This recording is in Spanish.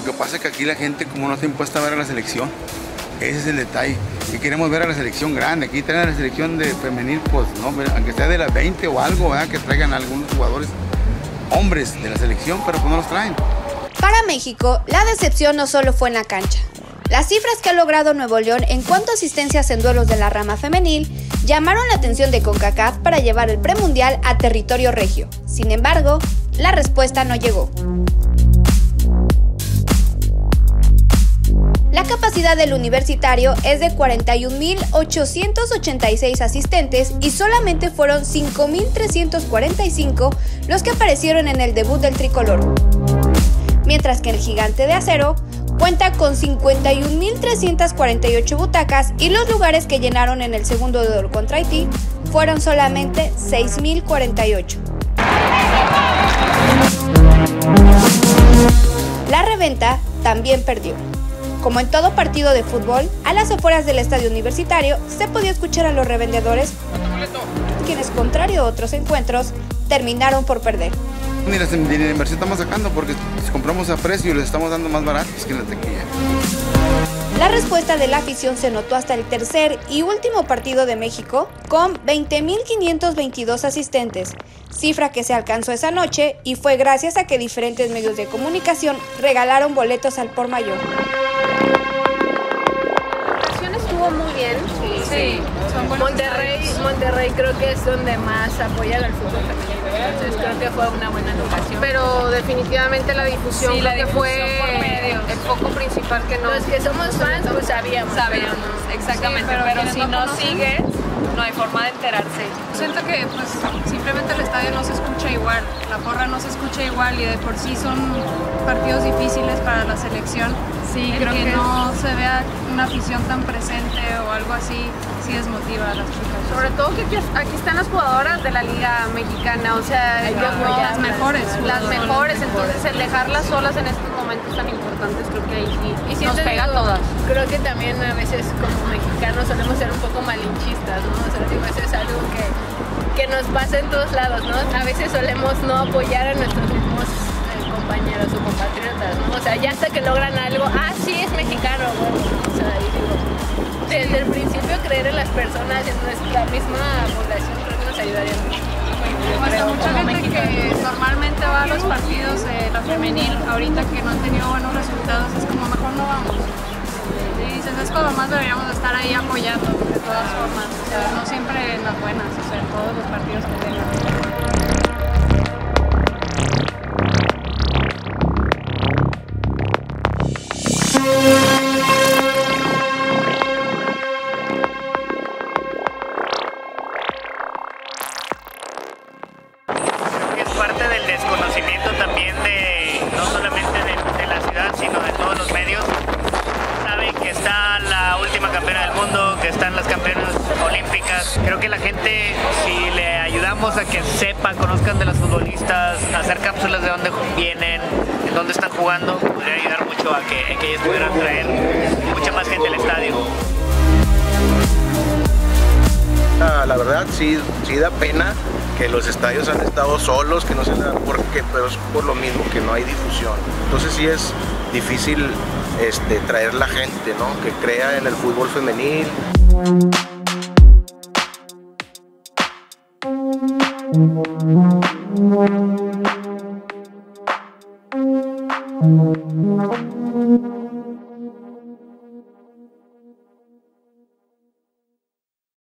lo que pasa es que aquí la gente como no está impuesta a ver a la selección. Ese es el detalle. Y queremos ver a la selección grande. Aquí traen a la selección de femenil, pues, ¿no? aunque sea de las 20 o algo, ¿verdad? que traigan algunos jugadores hombres de la selección, pero pues no los traen. Para México, la decepción no solo fue en la cancha. Las cifras que ha logrado Nuevo León en cuanto a asistencias en duelos de la rama femenil llamaron la atención de CONCACAF para llevar el premundial a territorio regio. Sin embargo, la respuesta no llegó. Capacidad del universitario es de 41.886 asistentes y solamente fueron 5.345 los que aparecieron en el debut del tricolor. Mientras que el gigante de acero cuenta con 51.348 butacas y los lugares que llenaron en el segundo duelo contra Haití fueron solamente 6.048. La reventa también perdió. Como en todo partido de fútbol, a las afueras del estadio universitario se podía escuchar a los revendedores, quienes, contrario a otros encuentros, terminaron por perder. Ni la, inversión estamos sacando porque si compramos a precio les estamos dando más baratos que en la tequilla. La respuesta de la afición se notó hasta el tercer y último partido de México con 20.522 asistentes, cifra que se alcanzó esa noche y fue gracias a que diferentes medios de comunicación regalaron boletos al por mayor. Monterrey, Monterrey creo que es donde más apoyan al fútbol femenino. Entonces creo que fue una buena locación. Pero definitivamente la difusión, sí, la difusión fue por medios. el foco principal que no. Los que somos fans pues sabíamos. Sabíamos, exactamente. pero, pero si no, sigue, no hay forma de enterarse. Siento que pues simplemente el estadio no se escucha igual, la porra no se escucha igual y de por sí son partidos difíciles para la selección. Sí, creo que, no se vea una afición tan presente o algo así, sí desmotiva a las chicas. Sobre todo que aquí están las jugadoras de la liga mexicana, o sea, que las mejores. Las mejores, entonces el dejarlas solas en estos momentos tan importantes creo que ahí sí y nos pega a todas. Creo que también a veces como mexicanos solemos ser un poco malinchistas, ¿no? O sea, digo, eso es algo que, que nos pasa en todos lados, ¿no? A veces solemos no apoyar a nuestros compañeros o compatriotas, ¿no? O sea, ya hasta que logran algo, ah, sí, es mexicano, bueno, o sea, digo, desde el principio creer en las personas, en nuestra misma población, creo que nos ayudaría mucho. Mucha gente que normalmente va a los partidos de la femenil, ahorita que no han tenido buenos resultados, es como mejor no vamos. Y dices, es como más deberíamos estar ahí apoyando de todas formas, o sea, no siempre en las buenas, olímpicas. Creo que la gente, si le ayudamos a que sepan, conozcan de las futbolistas, hacer cápsulas de dónde vienen, en dónde están jugando, podría ayudar mucho a que, a que ellos pudieran traer mucha más gente al estadio. Ah, la verdad sí, sí da pena que los estadios han estado solos, que no se dan porque pero es por lo mismo que no hay difusión. Entonces sí es difícil este, traer la gente, ¿no? Que crea en el fútbol femenil. Thank you.